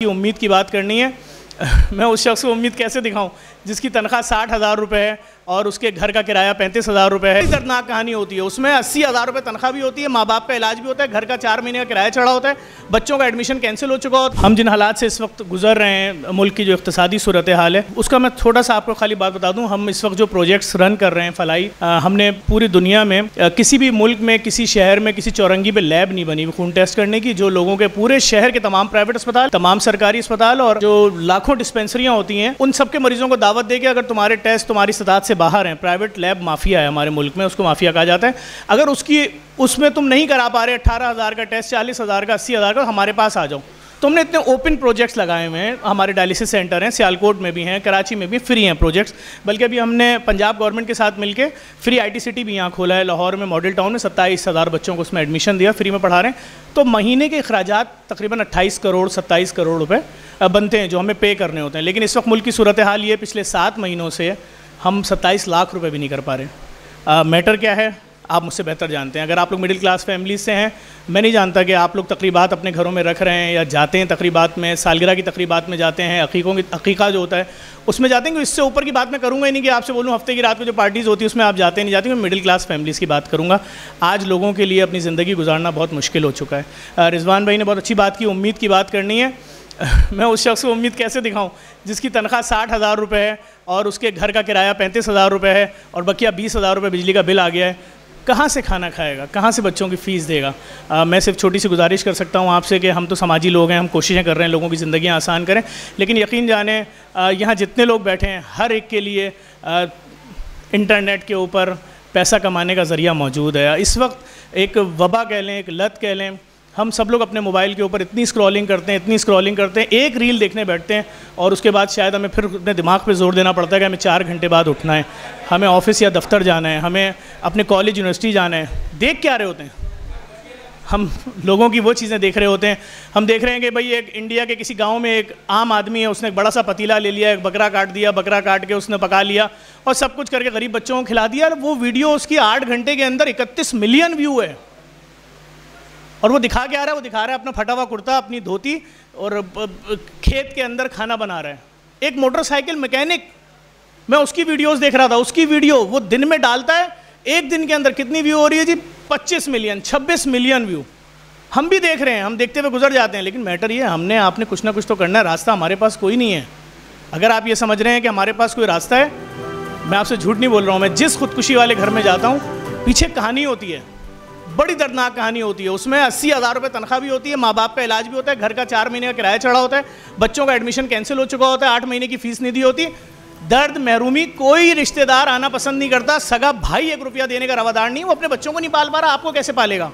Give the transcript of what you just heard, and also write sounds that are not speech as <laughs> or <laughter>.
की उम्मीद की बात करनी है। <laughs> मैं उस शख्स को उम्मीद कैसे दिखाऊँ, जिसकी तनख्वाह साठ हज़ार रुपये है और उसके घर का किराया पैंतीस हज़ार रुपये है। दर्दनाक कहानी होती है। उसमें अस्सी हज़ार रुपये तनख्वाह भी होती है माँ बाप का इलाज भी होता है, घर का चार महीने का किराया चढ़ा होता है, बच्चों का एडमिशन कैंसिल हो चुका होता है। हम जिन हालात से इस वक्त गुजर रहे हैं, मुल्क की जो इकतसादी सूरत हाल है, उसका मैं थोड़ा सा आपको खाली बात बता दूँ, हम इस वक्त जो प्रोजेक्ट्स रन कर रहे हैं, फलाई हमने पूरी दुनिया में किसी भी मुल्क में, किसी शहर में, किसी चौरंगी पर लैब नहीं बनी, खून टेस्ट करने की, जो लोगों के पूरे शहर के तमाम प्राइवेट अस्पताल, तमाम सरकारी अस्पताल और जो लाखों डिस्पेंसरियाँ होती हैं, उन सबके मरीजों को दावत दे के अगर तुम्हारे टेस्ट तुम्हारी सदात से बाहर हैं। प्राइवेट लैब माफिया है हमारे मुल्क में, उसको माफिया कहा जाता है। अगर उसकी, उसमें तुम नहीं करा पा रहे अट्ठारह हज़ार का टेस्ट चालीस हज़ार का, अस्सी हज़ार का हमारे पास आ जाओ। तुमने इतने ओपन प्रोजेक्ट्स लगाए हुए हैं, हमारे डायलिसिस सेंटर हैं, सियालकोट में भी हैं, कराची में भी फ्री हैं प्रोजेक्ट्स बल्कि अभी हमने पंजाब गवर्नमेंट के साथ मिलकर फ्री आई सिटी भी यहाँ खोला है, लाहौर में मॉडल टाउन में सत्ताईस हज़ार बच्चों को उसमें एडमिशन दिया फ्री में पढ़ा रहे हैं। तो महीने के अखराज तकरीबन अट्ठाईस करोड़, सत्ताईस करोड़ रुपये बनते हैं जो हमें पे करने होते हैं। लेकिन इस वक्त मुल्क की सूरत हाल ये पिछले सात महीनों से हम सत्ताईस लाख रुपये भी नहीं कर पा रहे मैटर क्या है? आप मुझसे बेहतर जानते हैं। अगर आप लोग मिडिल क्लास फैमिली से हैं, मैं नहीं जानता कि आप लोग तकरीबात अपने घरों में रख रहे हैं या जाते हैं तकरीबात में, सालगिरह की तकरीबात में जाते हैं, अकीकों की, अकीका जो होता है, उसमें जाते हैं कि इससे ऊपर की बात मैं करूँगा ही नहीं कि आपसे बोलूँ, हफ़्ते की रात को जो पार्टीज़ होती है, उसमें आप जाते नहीं जाते, मैं मिडिल क्लास फैमिलीज़ की बात करूँगा। आज लोगों के लिए अपनी ज़िंदगी गुजारना बहुत मुश्किल हो चुका है। रिजवान भाई ने बहुत अच्छी बात की, उम्मीद की बात करनी है। <laughs> मैं उस शख्स को उम्मीद कैसे दिखाऊँ, जिसकी तनख्वाह साठ हज़ार रुपये है और उसके घर का किराया पैंतीस हज़ार रुपये है और बकिया बीस हज़ार रुपये बिजली का बिल आ गया है। कहाँ से खाना खाएगा? कहाँ से बच्चों की फ़ीस देगा? आ, मैं सिर्फ़ छोटी सी गुजारिश कर सकता हूँ आपसे कि हम तो समाजी लोग हैं हम कोशिशें कर रहे हैं लोगों की ज़िंदगी आसान करें। लेकिन यकीन जाने यहाँ जितने लोग बैठे हैं हर एक के लिए आ, इंटरनेट के ऊपर पैसा कमाने का ज़रिया मौजूद है। इस वक्त एक वबा कह लें एक लत कह लें हम सब लोग अपने मोबाइल के ऊपर इतनी स्क्रॉलिंग करते हैं, इतनी स्क्रॉलिंग करते हैं, एक रील देखने बैठते हैं और उसके बाद शायद हमें फिर अपने दिमाग पे ज़ोर देना पड़ता है कि हमें चार घंटे बाद उठना है, हमें ऑफ़िस या दफ्तर जाना है, हमें अपने कॉलेज यूनिवर्सिटी जाना है। देख क्या रहे होते हैं? हम लोगों की वो चीज़ें देख रहे होते हैं। हम देख रहे हैं कि भाई एक इंडिया के किसी गाँव में एक आम आदमी है, उसने एक बड़ा सा पतीला ले लिया, एक बकरा काट दिया, बकरा काट के उसने पका लिया और सब कुछ करके गरीब बच्चों को खिला दिया। वो वीडियो उसकी आठ घंटे के अंदर इकतीस मिलियन व्यू है। और वो दिखा के आ रहा है, वो दिखा रहा है अपना फटा हुआ कुर्ता, अपनी धोती और खेत के अंदर खाना बना रहा है। एक मोटरसाइकिल मैकेनिक, मैं उसकी वीडियोस देख रहा था, उसकी वीडियो वो दिन में डालता है, एक दिन के अंदर कितनी व्यू हो रही है जी? 25 मिलियन 26 मिलियन व्यू हम भी देख रहे हैं, हम देखते हुए गुजर जाते हैं, लेकिन मैटर ये हमने, आपने कुछ ना कुछ तो करना है, रास्ता हमारे पास कोई नहीं है। अगर आप ये समझ रहे हैं कि हमारे पास कोई रास्ता है, मैं आपसे झूठ नहीं बोल रहा हूँ, मैं जिस खुदकुशी वाले घर में जाता हूँ, पीछे कहानी होती है। बड़ी दर्दनाक कहानी होती है। उसमें अस्सी हज़ार रुपये तनख्वाह भी होती है माँ बाप का इलाज भी होता है, घर का चार महीने का किराया चढ़ा होता है, बच्चों का एडमिशन कैंसिल हो चुका होता है, आठ महीने की फ़ीस नहीं दी होती दर्द, महरूमी, कोई रिश्तेदार आना पसंद नहीं करता, सगा भाई एक रुपया देने का रवादार नहीं, वो अपने बच्चों को नहीं पाल पा रहा, आपको कैसे पालेगा?